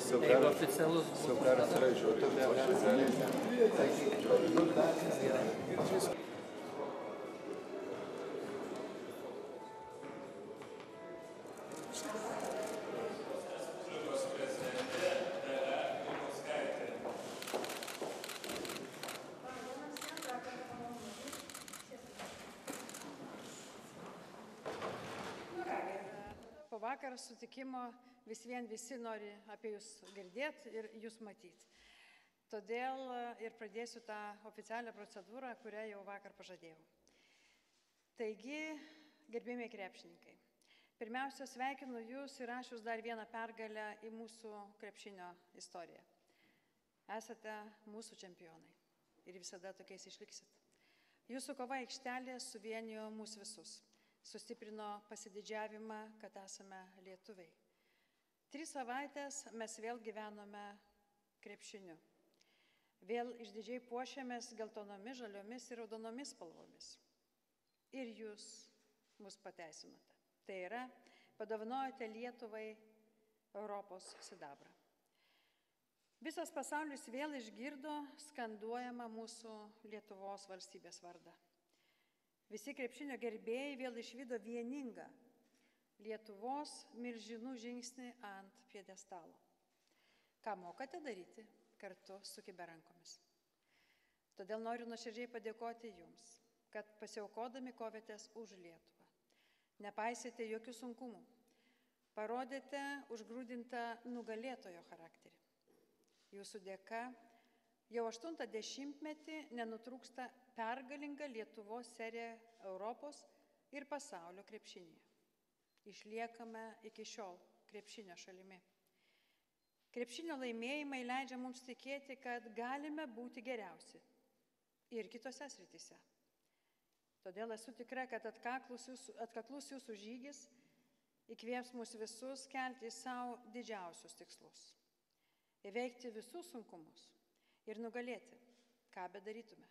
Jeigu oficialus būtų Saugaras yra žiūrėjęs. Po vakar sutikimo vis vien visi nori apie jūs girdėti ir jūs matyti. Todėl e, ir pradėsiu tą oficialią procedūrą, kurią jau vakar pažadėjau. Taigi, gerbėmiai krepšininkai, pirmiausia, sveikinu jūs įrašius dar vieną pergalę į mūsų krepšinio istoriją. Esate mūsų čempionai ir visada tokiais išliksit. Jūsų kova aikštelė suvienijo mūsų visus sustiprino pasididžiavimą, kad esame lietuviai. Tris savaitės mes vėl gyvenome krepšiniu. Vėl išdidžiai puošiamės geltonomis, žaliomis ir raudonomis spalvomis. Ir jūs mus pateisinote. Tai yra, padovanojate Lietuvai Europos sidabrą. Visas pasaulis vėl išgirdo skanduojamą mūsų Lietuvos valstybės vardą. Visi krepšinio gerbėjai vėl išvydo vieningą Lietuvos milžinų žingsnį ant piedestalo. Ką mokate daryti kartu su kiberankomis. Todėl noriu nuoširdžiai padėkoti Jums, kad pasiaukodami kovėtės už Lietuvą. Nepaisėte jokių sunkumų. Parodėte užgrūdintą nugalėtojo charakterį. Jūsų dėka Jau aštuntą dešimtmetį nenutrūksta pergalinga Lietuvos serija Europos ir pasaulio krepšinėje. Išliekame iki šiol krepšinio šalimi. Krepšinio laimėjimai leidžia mums tikėti, kad galime būti geriausi ir kitose srityse. Todėl esu tikra, kad atkaklus jūsų, atkaklus jūsų žygis įkvėps mus visus kelti savo didžiausius tikslus. Įveikti visus sunkumus ir nugalėti, ką bedarytume.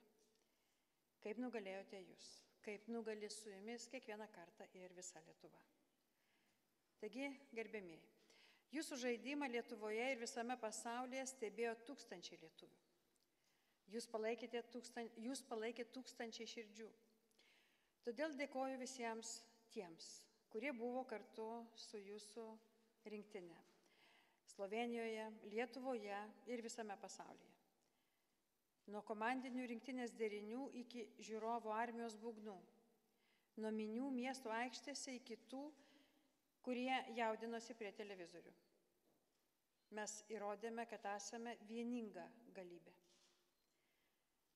Kaip nugalėjote jūs, kaip nugali su jumis kiekvieną kartą ir visa Lietuva. Taigi, gerbėmiai, jūsų žaidimą Lietuvoje ir visame pasaulyje stebėjo tūkstančiai lietuvių. Jūs palaikėte, tūkstan, jūs palaikėte tūkstančiai širdžių. Todėl dėkoju visiems tiems, kurie buvo kartu su jūsų rinktinė. Slovenijoje, Lietuvoje ir visame pasaulyje. Nuo komandinių rinktinės derinių iki žiūrovo armijos būgnų. Nuo minių miesto aikštėse iki tų, kurie jaudinosi prie televizorių. Mes įrodėme, kad esame vieninga galybė.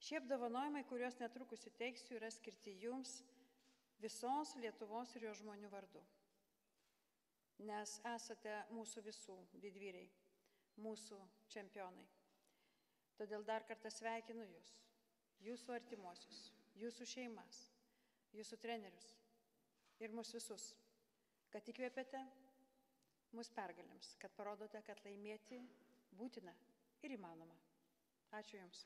Šie apdovanojimai, kuriuos netrukus įteiksiu, yra skirti jums visos Lietuvos ir jo žmonių vardu. Nes esate mūsų visų didvyriai, mūsų čempionai. Todėl dar kartą sveikinu Jūs, Jūsų artimuosius, Jūsų šeimas, Jūsų trenerius ir mus visus, kad įkvėpėte mus pergalėms, kad parodote, kad laimėti būtina ir įmanoma. Ačiū Jums.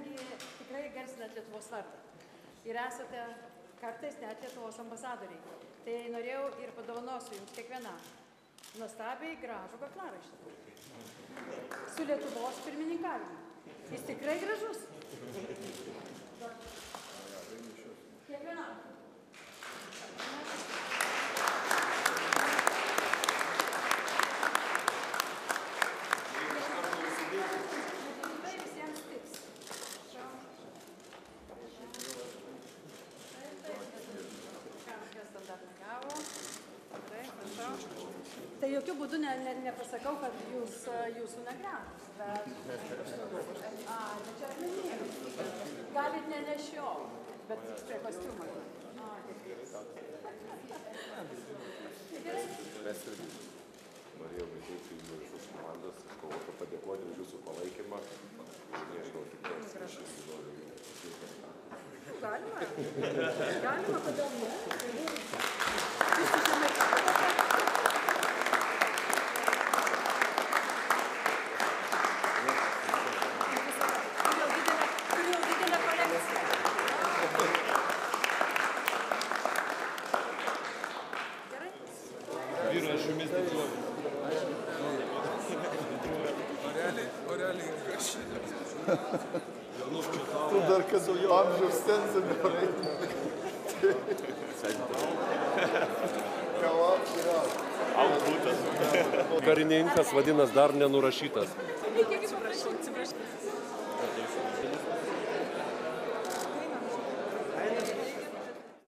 Kadangi tikrai garsinat Lietuvos vardą ir esate kartais net Lietuvos ambasadoriai, tai norėjau ir padovanosiu jums kiekvienam nuostabiai gražų kaklaraištį su Lietuvos pirmininkavimu. Jis tikrai gražus. Kiekvienam. Tai jokių būdų ne, ne, nepasakau, kad jūs, jūsų negražus, bet... A, bet čia asmeninis. Galit nenešiot, bet prie kostiumo. Mes irgi norėjome teikti jums iš visos komandos, kovoto padėkoti už jūsų palaikymą. Nežinau, tikrai aš noriu jums pasakyti. Galima. Galima, kodėl ne? Tu dar kad jau amžiaus sensi nepraeini. Kava, yra. Karininkas vadinas dar nenurašytas. Atsiprašau, atsiprašau.